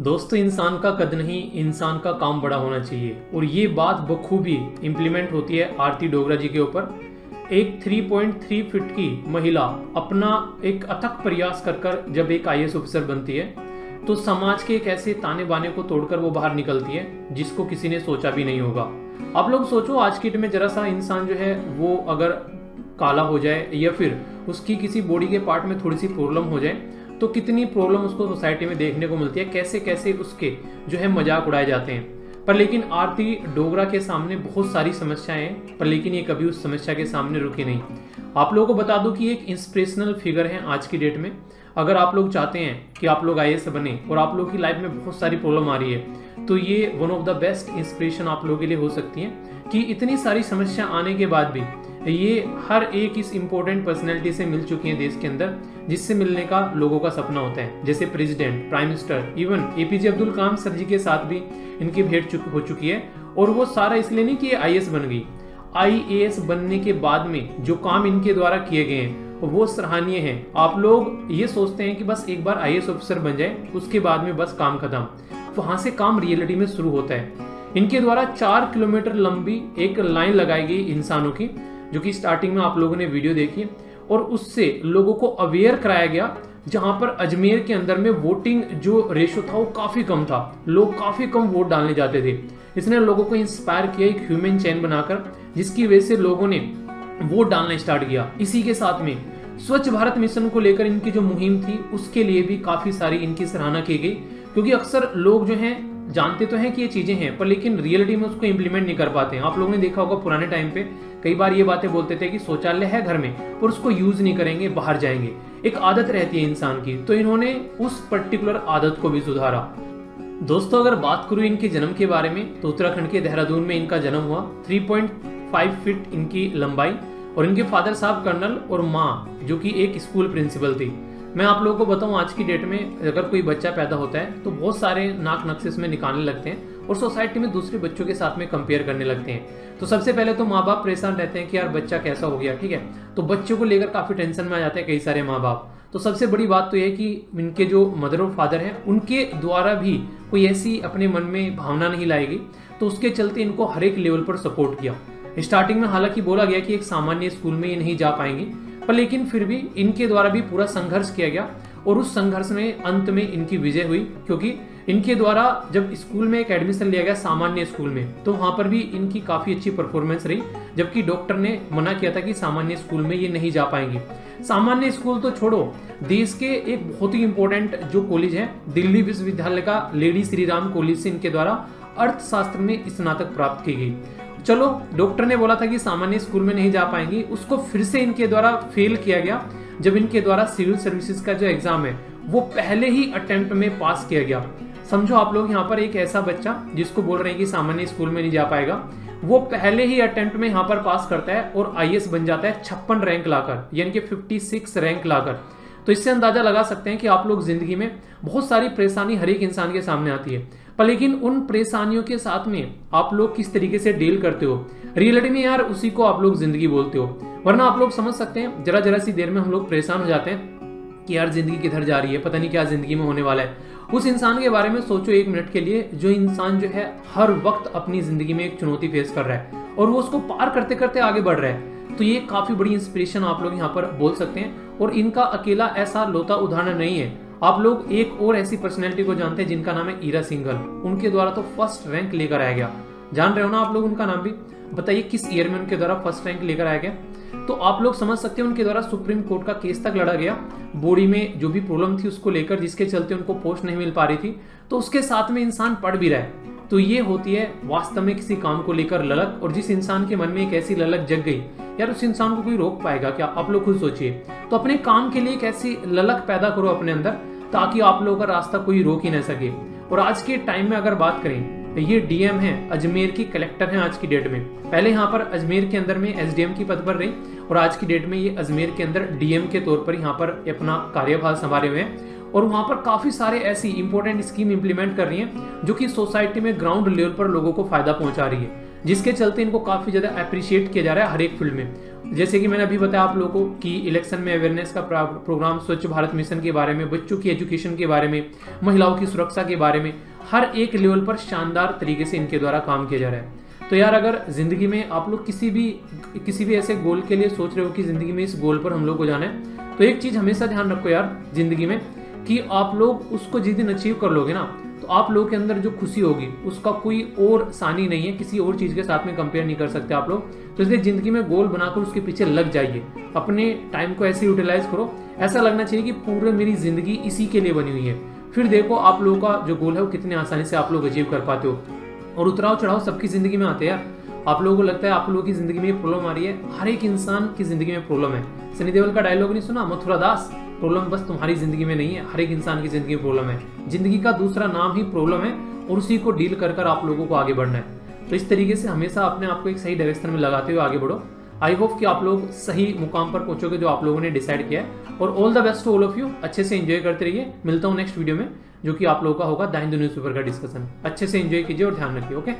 दोस्तों, इंसान का कद नहीं, इंसान का काम बड़ा होना चाहिए। और ये बात बखूबी इम्प्लीमेंट होती है आरती डोगरा जी के ऊपर। एक 3.3 फीट की महिला अपना एक अथक प्रयास कर कर जब एक आई ऑफिसर बनती है तो समाज के एक ऐसे ताने बाने को तोड़कर वो बाहर निकलती है, जिसको किसी ने सोचा भी नहीं होगा। आप लोग सोचो, आज की डेट में जरा सा इंसान जो है, वो अगर काला हो जाए या फिर उसकी किसी बॉडी के पार्ट में थोड़ी सी प्रॉब्लम हो जाए तो कितनी प्रॉब्लम उसको सोसाइटी में देखने को मिलती है? कैसे कैसे उसके जो है मज़ाक उड़ाए जाते हैं? पर लेकिन आरती डोगरा के सामने बहुत सारी समस्याएँ हैं, पर लेकिन ये कभी उस समस्या के सामने रुकी नहीं। आप लोगों को बता दूँ कि एक इंस्पिरेशनल फिगर है आज की डेट में। अगर आप लोग चाहते हैं कि आप लोग आई बने और आप लोग की लाइफ में बहुत सारी प्रॉब्लम आ रही है तो ये one of the best inspiration आप लोगों के लिए हो सकती है कि इतनी सारी समस्या आने के बाद भी ये हर एक इस इम्पोर्टेंट पर्सनैलिटी से मिल चुकी है देश के अंदर जिससे मिलने का लोगों का सपना होता है। जैसे president prime minister even APJ Abdul Kalam sir ji के साथ भी इनकी भेंट चुक, हो चुकी है और वो सारा इसलिए नहीं कि ये आईएएस बन गई। आईएएस बनने के बाद में जो काम इनके द्वारा किए गए हैं वो सराहनीय है। आप लोग ये सोचते हैं कि बस एक बार आई ऑफिसर बन जाए उसके बाद में बस काम खत्म। वहाँ से काम रियलिटी में शुरू होता है। इनके द्वारा चार किलोमीटर लंबी एक लाइन लगाई गई इंसानों की जो कि स्टार्टिंग में आप लोगों ने वीडियो देखी, और उससे लोगों को अवेयर कराया गया, जहाँ पर अजमेर के अंदर में वोटिंग जो रेशो था वो काफ़ी कम था। लोग काफ़ी कम वोट डालने जाते थे। इसने लोगों को इंस्पायर किया एक ह्यूमन चैन बनाकर, जिसकी वजह से लोगों ने वोट डालना स्टार्ट किया। इसी के साथ में स्वच्छ भारत मिशन को लेकर इनकी जो मुहिम थी, उसके लिए भी काफ़ी सारी इनकी सराहना की गई, क्योंकि अक्सर लोग जो हैं जानते तो हैं कि ये चीज़ें हैं, पर लेकिन रियलिटी में उसको इम्प्लीमेंट नहीं कर पाते हैं। आप लोगों ने देखा होगा पुराने टाइम पे कई बार ये बातें बोलते थे कि शौचालय है घर में, पर उसको यूज़ नहीं करेंगे, बाहर जाएँगे। एक आदत रहती है इंसान की। तो इन्होंने उस पर्टिकुलर आदत को भी सुधारा। दोस्तों, अगर बात करूँ इनके जन्म के बारे में तो उत्तराखंड के देहरादून में इनका जन्म हुआ। 3.5 फीट इनकी लंबाई और इनके फादर साहब कर्नल और माँ, जो कि एक स्कूल प्रिंसिपल थी। मैं आप लोगों को बताऊँ, आज की डेट में अगर कोई बच्चा पैदा होता है तो बहुत सारे नाक नक्शे इसमें निकालने लगते हैं और सोसाइटी में दूसरे बच्चों के साथ में कंपेयर करने लगते हैं। तो सबसे पहले तो माँ बाप परेशान रहते हैं कि यार बच्चा कैसा हो गया, ठीक है? तो बच्चों को लेकर काफ़ी टेंशन में आ जाते हैं कई सारे माँ बाप तो सबसे बड़ी बात तो यह कि इनके जो मदर और फादर हैं, उनके द्वारा भी कोई ऐसी अपने मन में भावना नहीं लाएगी। तो उसके चलते इनको हर एक लेवल पर सपोर्ट किया। स्टार्टिंग में हालाँकि बोला गया कि एक सामान्य स्कूल में ये नहीं जा पाएँगे पर लेकिन फिर भी इनके द्वारा भी पूरा संघर्ष किया गया और उस संघर्ष में अंत में इनकी विजय हुई, क्योंकि इनके द्वारा जब स्कूल में एक एडमिशन लिया गया सामान्य स्कूल में तो वहाँ पर भी इनकी काफ़ी अच्छी परफॉर्मेंस रही, जबकि डॉक्टर ने मना किया था कि सामान्य स्कूल में ये नहीं जा पाएँगे। सामान्य स्कूल तो छोड़ो, देश के एक बहुत ही इंपॉर्टेंट जो कॉलेज है, दिल्ली विश्वविद्यालय का लेडी श्री राम कॉलेज से इनके द्वारा अर्थशास्त्र में स्नातक प्राप्त की गई। चलो, डॉक्टर ने बोला था कि सामान्य स्कूल में नहीं जा पाएँगी। उसको फिर से इनके द्वारा फेल किया गया। जब इनके द्वारा सिविल सर्विसेज़ का जो एग्ज़ाम है, वो पहले ही अटेम्प्ट में पास किया गया। समझो आप लोग यहाँ पर एक ऐसा बच्चा जिसको बोल रहे हैं कि सामान्य स्कूल में नहीं जा पाएगा। वो पहले ही अटेम्प्ट में यहाँ पर पास करता है और आईएएस बन जाता है छप्पन रैंक लाकर, यानी कि 56 रैंक लाकर। तो इससे अंदाज़ा लगा सकते हैं कि आप लोग ज़िंदगी में बहुत सारी परेशानी हर एक इंसान के सामने आती है। पर लेकिन उन परेशानियों के साथ में आप लोग किस तरीके से डील करते हो? रियलिटी में यार उसी को आप लोग ज़िंदगी बोलते हो। वरना आप लोग समझ सकते हैं जरा जरा सी देर में हम लोग परेशान हो जाते हैं कि यार ज़िंदगी किधर जा रही है, पता नहीं क्या ज़िंदगी में होने वाला है। उस इंसान के बारे में सोचो एक मिनट के लिए, जो इंसान जो है हर वक्त अपनी ज़िंदगी में एक चुनौती फेस कर रहा है और वो उसको पार करते करते आगे बढ़ रहा है। तो ये काफ़ी बड़ी इंस्पिरेशन आप लोग यहाँ पर बोल सकते हैं और इनका अकेला ऐसा लोता उदाहरण नहीं है। आप लोग एक और ऐसी पर्सनैलिटी को जानते हैं जिनका नाम है ईरा सिंघल। उनके द्वारा तो फ़र्स्ट रैंक लेकर आया गया। जान रहे हो ना आप लोग उनका नाम भी? बताइए किस ईयर में उनके द्वारा फ़र्स्ट रैंक लेकर आया गया? तो आप लोग समझ सकते हैं उनके द्वारा सुप्रीम कोर्ट का केस तक लड़ा गया। बॉडी में जो भी प्रॉब्लम थी उसको लेकर, जिसके चलते उनको पोस्ट नहीं मिल पा रही थी तो उसके साथ में इंसान पढ़ भी रहा है। तो ये होती है वास्तव में किसी काम को लेकर ललक, और जिस इंसान के मन में एक ऐसी ललक जग गई, यार उस इंसान को कोई रोक पाएगा क्या? आप लोग खुद सोचिए। तो अपने काम के लिए एक ऐसी ललक पैदा करो अपने अंदर ताकि आप लोगों का रास्ता कोई रोक ही ना सके। और आज के टाइम में अगर बात करें तो ये डीएम है, अजमेर की कलेक्टर है आज की डेट में। पहले यहाँ पर अजमेर के अंदर में एसडीएम की पद पर रही, और आज की डेट में ये अजमेर के अंदर डीएम के तौर पर यहाँ पर अपना कार्यभार संभाले हुए हैं। और वहाँ पर काफ़ी सारे ऐसी इंपॉर्टेंट स्कीम इंप्लीमेंट कर रही हैं, जो कि सोसाइटी में ग्राउंड लेवल पर लोगों को फ़ायदा पहुँचा रही है। जिसके चलते इनको काफ़ी ज़्यादा अप्रिशिएट किया जा रहा है हर एक फ़ील्ड में। जैसे कि मैंने अभी बताया आप लोगों को कि इलेक्शन में अवेयरनेस का प्रोग्राम स्वच्छ भारत मिशन के बारे में, बच्चों की एजुकेशन के बारे में, महिलाओं की सुरक्षा के बारे में, हर एक लेवल पर शानदार तरीके से इनके द्वारा काम किया जा रहा है। तो यार अगर ज़िंदगी में आप लोग किसी भी किसी भी ऐसे गोल के लिए सोच रहे हो कि ज़िंदगी में इस गोल पर हम लोग को जाना है तो एक चीज़ हमेशा ध्यान रखो यार ज़िंदगी में कि आप लोग उसको जिस दिन अचीव कर लोगे ना तो आप लोगों के अंदर जो खुशी होगी, उसका कोई और सानी नहीं है, किसी और चीज़ के साथ में कंपेयर नहीं कर सकते आप लोग। तो इसलिए ज़िंदगी में गोल बनाकर उसके पीछे लग जाइए। अपने टाइम को ऐसे यूटिलाइज करो। ऐसा लगना चाहिए कि पूरे मेरी ज़िंदगी इसी के लिए बनी हुई है। फिर देखो आप लोगों का जो गोल है वो कितने आसानी से आप लोग अचीव कर पाते हो। और उतराव चढ़ाव सबकी ज़िंदगी में आते हैं आप लोगों को लगता है आप लोगों की ज़िंदगी में प्रॉब्लम आ रही है। हर एक इंसान की ज़िंदगी में प्रॉब्लम है। सनी देवल का डायलॉग नहीं सुना? मथुरा दास? प्रॉब्लम बस तुम्हारी ज़िंदगी में नहीं है, हर एक इंसान की ज़िंदगी में प्रॉब्लम है। ज़िंदगी का दूसरा नाम ही प्रॉब्लम है और उसी को डील कर कर आप लोगों को आगे बढ़ना है। तो इस तरीके से हमेशा अपने आप को एक सही डायरेक्शन में लगाते हुए आगे बढ़ो। आई होप कि आप लोग सही मुकाम पर पहुंचोगे जो आप लोगों ने डिसाइड किया है। और all the best to all of you अच्छे से एंजॉय करते रहिए। मिलता हूँ नेक्स्ट वीडियो में, जो कि आप लोगों का होगा द हिंदू न्यूज़पेपर का डिस्कशन अच्छे से एंजॉय कीजिए और ध्यान रखिए ओके